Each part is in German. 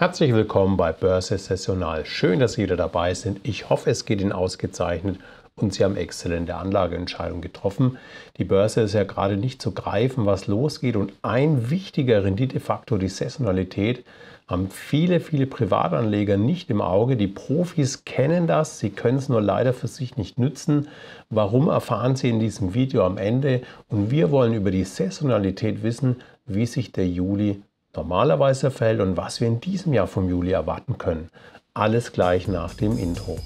Herzlich willkommen bei Börse Sessional. Schön, dass Sie wieder dabei sind. Ich hoffe, es geht Ihnen ausgezeichnet und Sie haben exzellente Anlageentscheidungen getroffen. Die Börse ist ja gerade nicht zu greifen, was losgeht. Und ein wichtiger Renditefaktor, die Saisonalität, haben viele, viele Privatanleger nicht im Auge. Die Profis kennen das, sie können es nur leider für sich nicht nützen. Warum erfahren Sie in diesem Video am Ende? Und wir wollen über die Saisonalität wissen, wie sich der Juli normalerweise fällt und was wir in diesem Jahr vom Juli erwarten können. Alles gleich nach dem Intro.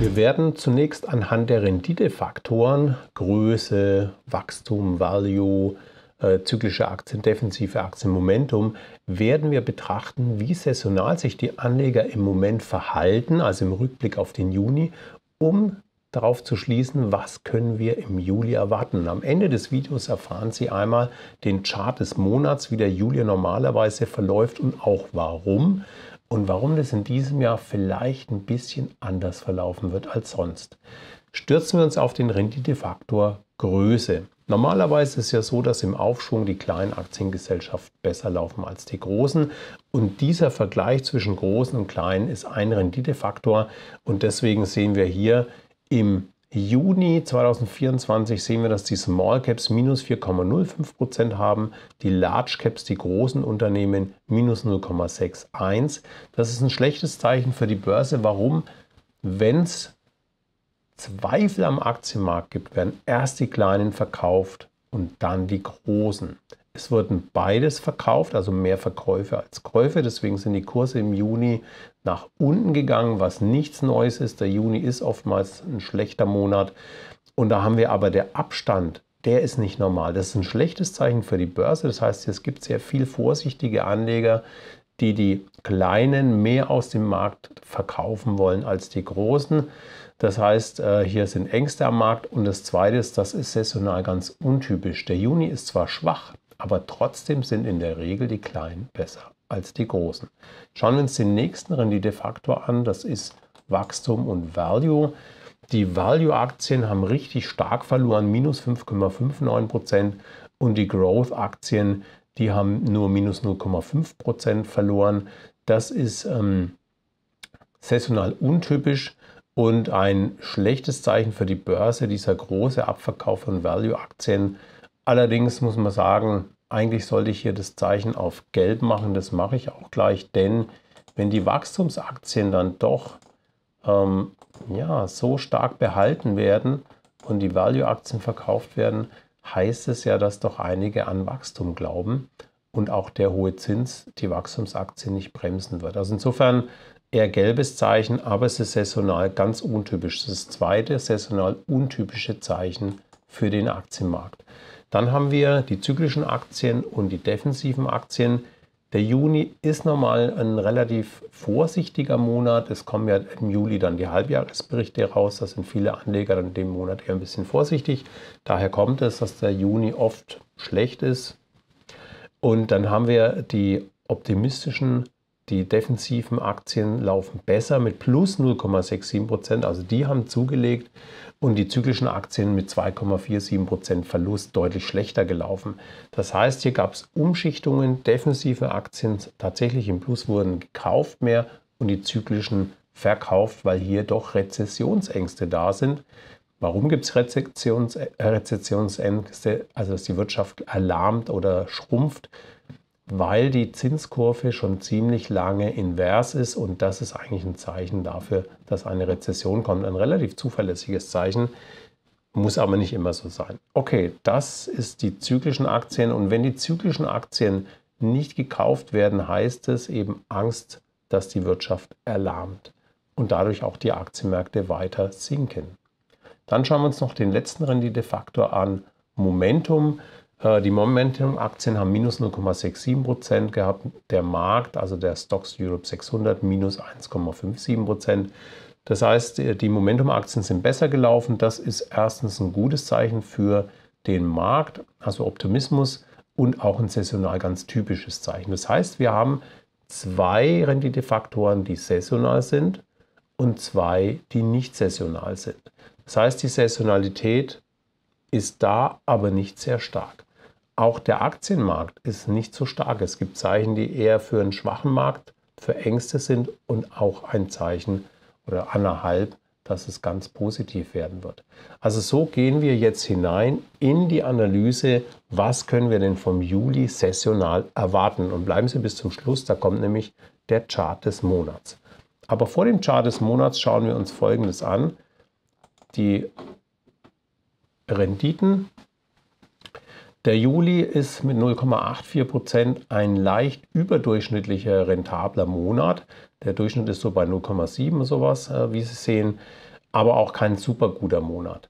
Wir werden zunächst anhand der Renditefaktoren Größe, Wachstum, Value, äh, zyklische Aktien, defensive Aktien, Momentum, werden wir betrachten, wie saisonal sich die Anleger im Moment verhalten, also im Rückblick auf den Juni, um darauf zu schließen, was können wir im Juli erwarten. Am Ende des Videos erfahren Sie einmal den Chart des Monats, wie der Juli normalerweise verläuft und auch warum und warum das in diesem Jahr vielleicht ein bisschen anders verlaufen wird als sonst. Stürzen wir uns auf den Renditefaktor Größe. Normalerweise ist es ja so, dass im Aufschwung die kleinen Aktiengesellschaften besser laufen als die großen. Und dieser Vergleich zwischen großen und kleinen ist ein Renditefaktor. Und deswegen sehen wir hier im Juni 2024 sehen wir, dass die Small Caps minus 4,05% haben, die Large Caps, die großen Unternehmen, minus 0,61%. Das ist ein schlechtes Zeichen für die Börse. Warum? Wenn es Zweifel am Aktienmarkt gibt, werden erst die kleinen verkauft und dann die großen. Es wurden beides verkauft, also mehr Verkäufe als Käufe. Deswegen sind die Kurse im Juni nach unten gegangen, was nichts Neues ist. Der Juni ist oftmals ein schlechter Monat. Und da haben wir aber der Abstand, der ist nicht normal. Das ist ein schlechtes Zeichen für die Börse. Das heißt, es gibt sehr viel vorsichtige Anleger, die die Kleinen mehr aus dem Markt verkaufen wollen als die Großen. Das heißt, äh, hier sind Ängste am Markt. Und das Zweite ist, das ist saisonal ganz untypisch. Der Juni ist zwar schwach, aber trotzdem sind in der Regel die Kleinen besser als die Großen. Schauen wir uns den nächsten Renditefaktor an. Das ist Wachstum und Value. Die Value-Aktien haben richtig stark verloren, minus 5,59 Prozent. Und die Growth-Aktien, die haben nur minus 0,5 Prozent verloren. Das ist ähm, saisonal untypisch. Und ein schlechtes Zeichen für die Börse, dieser große Abverkauf von Value-Aktien. Allerdings muss man sagen, eigentlich sollte ich hier das Zeichen auf Gelb machen. Das mache ich auch gleich, denn wenn die Wachstumsaktien dann doch ähm, ja, so stark behalten werden und die Value-Aktien verkauft werden, heißt es ja, dass doch einige an Wachstum glauben und auch der hohe Zins die Wachstumsaktien nicht bremsen wird. Also insofern eher gelbes Zeichen, aber es ist saisonal ganz untypisch. Das das zweite saisonal untypische Zeichen für den Aktienmarkt. Dann haben wir die zyklischen Aktien und die defensiven Aktien. Der Juni ist normal ein relativ vorsichtiger Monat. Es kommen ja im Juli dann die Halbjahresberichte raus. Da sind viele Anleger dann in dem Monat eher ein bisschen vorsichtig. Daher kommt es, dass der Juni oft schlecht ist. Und dann haben wir die optimistischen die defensiven Aktien laufen besser mit plus 0,67 Prozent, also die haben zugelegt und die zyklischen Aktien mit 2,47 Prozent Verlust deutlich schlechter gelaufen. Das heißt, hier gab es Umschichtungen, defensive Aktien tatsächlich im Plus wurden gekauft mehr und die zyklischen verkauft, weil hier doch Rezessionsängste da sind. Warum gibt es Rezessions, Rezessionsängste? Also dass die Wirtschaft erlahmt oder schrumpft weil die Zinskurve schon ziemlich lange invers ist und das ist eigentlich ein Zeichen dafür, dass eine Rezession kommt. Ein relativ zuverlässiges Zeichen, muss aber nicht immer so sein. Okay, das ist die zyklischen Aktien und wenn die zyklischen Aktien nicht gekauft werden, heißt es eben Angst, dass die Wirtschaft erlahmt und dadurch auch die Aktienmärkte weiter sinken. Dann schauen wir uns noch den letzten Renditefaktor an, Momentum. Äh, die Momentum-Aktien haben minus 0,67 Prozent gehabt. Der Markt, also der Stocks Europe 600, minus 1,57 Prozent. Das heißt, äh, die Momentum-Aktien sind besser gelaufen. Das ist erstens ein gutes Zeichen für den Markt, also Optimismus und auch ein saisonal ganz typisches Zeichen. Das heißt, wir haben zwei Renditefaktoren, die saisonal sind und zwei, die nicht saisonal sind. Das heißt, die Saisonalität ist da, aber nicht sehr stark. Auch der Aktienmarkt ist nicht so stark. Es gibt Zeichen, die eher für einen schwachen Markt, für Ängste sind und auch ein Zeichen oder anderthalb, dass es ganz positiv werden wird. Also so gehen wir jetzt hinein in die Analyse, was können wir denn vom Juli sessional erwarten. Und bleiben Sie bis zum Schluss, da kommt nämlich der Chart des Monats. Aber vor dem Chart des Monats schauen wir uns Folgendes an. Die Renditen der Juli ist mit 0,84 Prozent ein leicht überdurchschnittlicher rentabler Monat. Der Durchschnitt ist so bei 0,7 sowas, äh, wie Sie sehen, aber auch kein super guter Monat.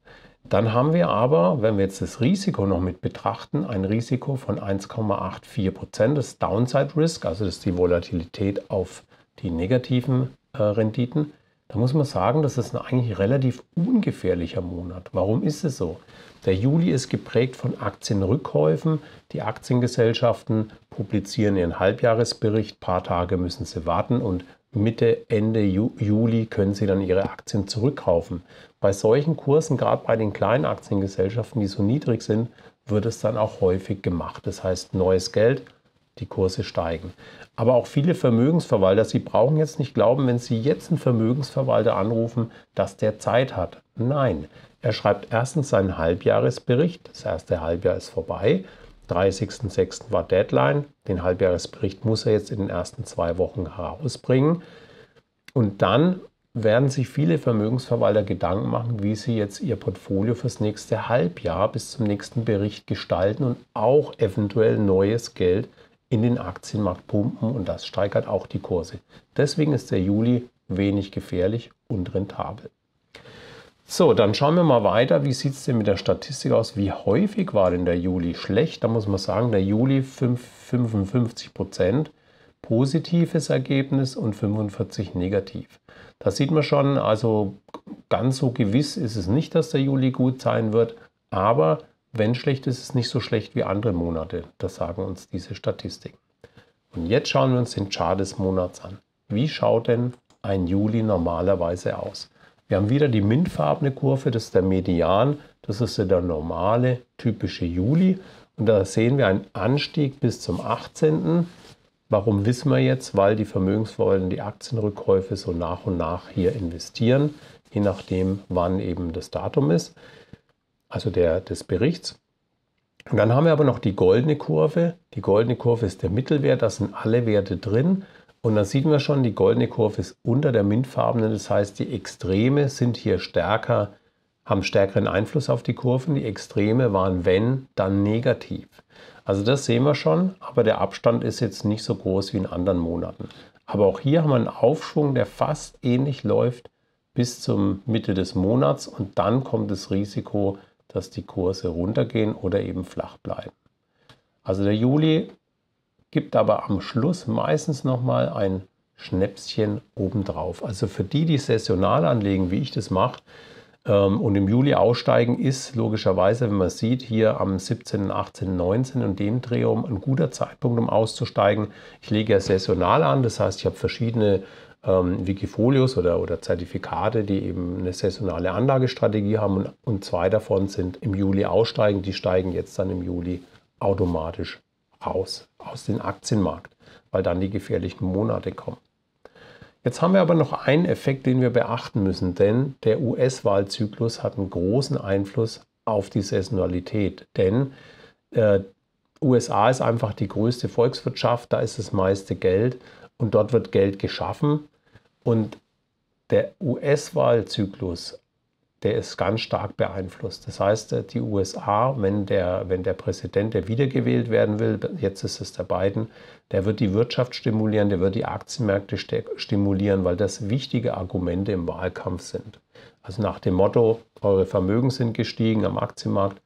Dann haben wir aber, wenn wir jetzt das Risiko noch mit betrachten, ein Risiko von 1,84 Prozent. Das Downside Risk, also das ist die Volatilität auf die negativen äh, Renditen. Da muss man sagen, das ist ein eigentlich relativ ungefährlicher Monat. Warum ist es so? Der Juli ist geprägt von Aktienrückkäufen. Die Aktiengesellschaften publizieren ihren Halbjahresbericht. Ein paar Tage müssen sie warten und Mitte, Ende Juli können sie dann ihre Aktien zurückkaufen. Bei solchen Kursen, gerade bei den kleinen Aktiengesellschaften, die so niedrig sind, wird es dann auch häufig gemacht. Das heißt, neues Geld, die Kurse steigen. Aber auch viele Vermögensverwalter, Sie brauchen jetzt nicht glauben, wenn Sie jetzt einen Vermögensverwalter anrufen, dass der Zeit hat. Nein, er schreibt erstens seinen Halbjahresbericht, das erste Halbjahr ist vorbei, 30.06. war Deadline, den Halbjahresbericht muss er jetzt in den ersten zwei Wochen herausbringen. Und dann werden sich viele Vermögensverwalter Gedanken machen, wie sie jetzt ihr Portfolio fürs nächste Halbjahr bis zum nächsten Bericht gestalten und auch eventuell neues Geld in den Aktienmarkt pumpen und das steigert auch die Kurse. Deswegen ist der Juli wenig gefährlich und rentabel. So, dann schauen wir mal weiter. Wie sieht es denn mit der Statistik aus? Wie häufig war denn der Juli schlecht? Da muss man sagen, der Juli 5, 55 Prozent positives Ergebnis und 45 negativ. Da sieht man schon, also ganz so gewiss ist es nicht, dass der Juli gut sein wird, aber wenn schlecht ist, ist es nicht so schlecht wie andere Monate. Das sagen uns diese Statistiken. Und jetzt schauen wir uns den Chart des Monats an. Wie schaut denn ein Juli normalerweise aus? Wir haben wieder die mintfarbene Kurve, das ist der Median, das ist der normale, typische Juli. Und da sehen wir einen Anstieg bis zum 18. Warum wissen wir jetzt? Weil die Vermögensverwalter die Aktienrückkäufe so nach und nach hier investieren, je nachdem, wann eben das Datum ist, also der, des Berichts. Und dann haben wir aber noch die goldene Kurve. Die goldene Kurve ist der Mittelwert, da sind alle Werte drin. Und dann sieht man schon, die goldene Kurve ist unter der mintfarbenen. Das heißt, die Extreme sind hier stärker, haben stärkeren Einfluss auf die Kurven. Die Extreme waren, wenn, dann negativ. Also das sehen wir schon, aber der Abstand ist jetzt nicht so groß wie in anderen Monaten. Aber auch hier haben wir einen Aufschwung, der fast ähnlich läuft bis zum Mitte des Monats und dann kommt das Risiko, dass die Kurse runtergehen oder eben flach bleiben. Also der Juli gibt aber am Schluss meistens nochmal ein Schnäpschen obendrauf. Also für die, die saisonal anlegen, wie ich das mache, ähm, und im Juli aussteigen, ist logischerweise, wenn man sieht, hier am 17., 18., 19. und dem Dreh um ein guter Zeitpunkt, um auszusteigen. Ich lege ja saisonal an, das heißt, ich habe verschiedene ähm, Wikifolios oder, oder Zertifikate, die eben eine saisonale Anlagestrategie haben und, und zwei davon sind im Juli aussteigen. Die steigen jetzt dann im Juli automatisch raus aus dem Aktienmarkt, weil dann die gefährlichen Monate kommen. Jetzt haben wir aber noch einen Effekt, den wir beachten müssen, denn der US-Wahlzyklus hat einen großen Einfluss auf die Saisonalität, denn äh, USA ist einfach die größte Volkswirtschaft, da ist das meiste Geld und dort wird Geld geschaffen und der US-Wahlzyklus der ist ganz stark beeinflusst. Das heißt, äh, die USA, wenn der, wenn der Präsident, der wiedergewählt werden will, jetzt ist es der Biden, der wird die Wirtschaft stimulieren, der wird die Aktienmärkte stimulieren, weil das wichtige Argumente im Wahlkampf sind. Also nach dem Motto, eure Vermögen sind gestiegen am Aktienmarkt,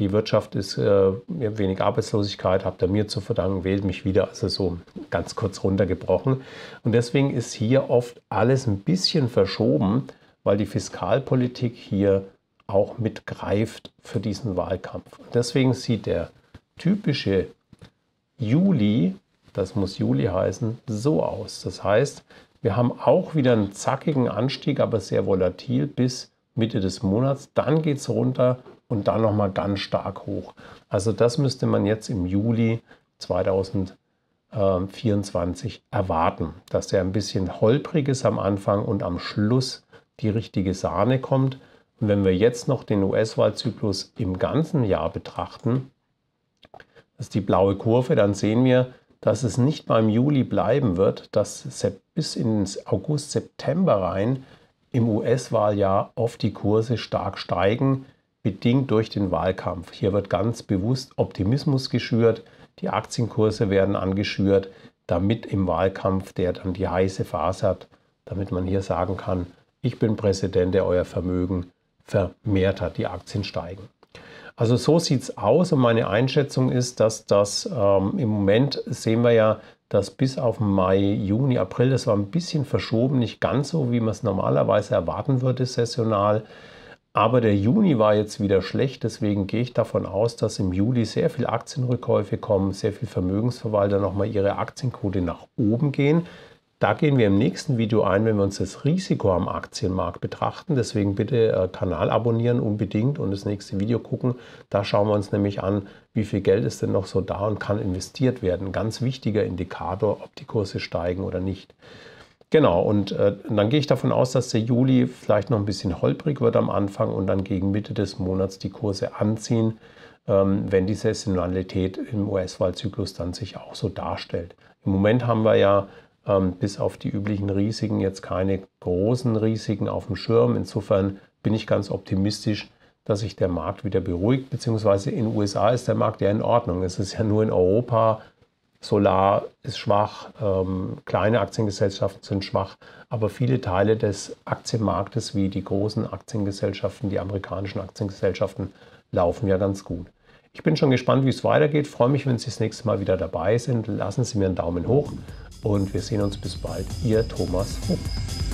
die Wirtschaft ist äh, wenig Arbeitslosigkeit, habt ihr mir zu verdanken, wählt mich wieder. Also so ganz kurz runtergebrochen. Und deswegen ist hier oft alles ein bisschen verschoben weil die Fiskalpolitik hier auch mitgreift für diesen Wahlkampf. Und deswegen sieht der typische Juli, das muss Juli heißen, so aus. Das heißt, Wir haben auch wieder einen zackigen Anstieg, aber sehr volatil bis Mitte des Monats. Dann geht es runter und dann nochmal ganz stark hoch. Also das müsste man jetzt im Juli 2024 erwarten, dass der ein bisschen holprig ist am Anfang und am Schluss die richtige Sahne kommt. Und wenn wir jetzt noch den US-Wahlzyklus im ganzen Jahr betrachten, das ist die blaue Kurve, dann sehen wir, dass es nicht beim Juli bleiben wird, dass bis ins August, September rein im US-Wahljahr oft die Kurse stark steigen, bedingt durch den Wahlkampf. Hier wird ganz bewusst Optimismus geschürt, die Aktienkurse werden angeschürt, damit im Wahlkampf, der dann die heiße Phase hat, damit man hier sagen kann, ich bin Präsident, der euer Vermögen vermehrt hat, die Aktien steigen. Also so sieht es aus und meine Einschätzung ist, dass das ähm, im Moment sehen wir ja, dass bis auf Mai, Juni, April, das war ein bisschen verschoben, nicht ganz so, wie man es normalerweise erwarten würde, saisonal. Aber der Juni war jetzt wieder schlecht, deswegen gehe ich davon aus, dass im Juli sehr viele Aktienrückkäufe kommen, sehr viele Vermögensverwalter nochmal ihre Aktienquote nach oben gehen. Da gehen wir im nächsten Video ein, wenn wir uns das Risiko am Aktienmarkt betrachten. Deswegen bitte äh, Kanal abonnieren unbedingt und das nächste Video gucken. Da schauen wir uns nämlich an, wie viel Geld ist denn noch so da und kann investiert werden. Ganz wichtiger Indikator, ob die Kurse steigen oder nicht. Genau, und äh, dann gehe ich davon aus, dass der Juli vielleicht noch ein bisschen holprig wird am Anfang und dann gegen Mitte des Monats die Kurse anziehen, ähm, wenn die Saisonalität im US-Wahlzyklus dann sich auch so darstellt. Im Moment haben wir ja ähm, bis auf die üblichen Risiken jetzt keine großen Risiken auf dem Schirm. Insofern bin ich ganz optimistisch, dass sich der Markt wieder beruhigt, beziehungsweise in den USA ist der Markt ja in Ordnung. Es ist ja nur in Europa, Solar ist schwach, ähm, kleine Aktiengesellschaften sind schwach, aber viele Teile des Aktienmarktes, wie die großen Aktiengesellschaften, die amerikanischen Aktiengesellschaften, laufen ja ganz gut. Ich bin schon gespannt, wie es weitergeht. Freue mich, wenn Sie das nächste Mal wieder dabei sind. Lassen Sie mir einen Daumen hoch und wir sehen uns bis bald. Ihr Thomas Hoch.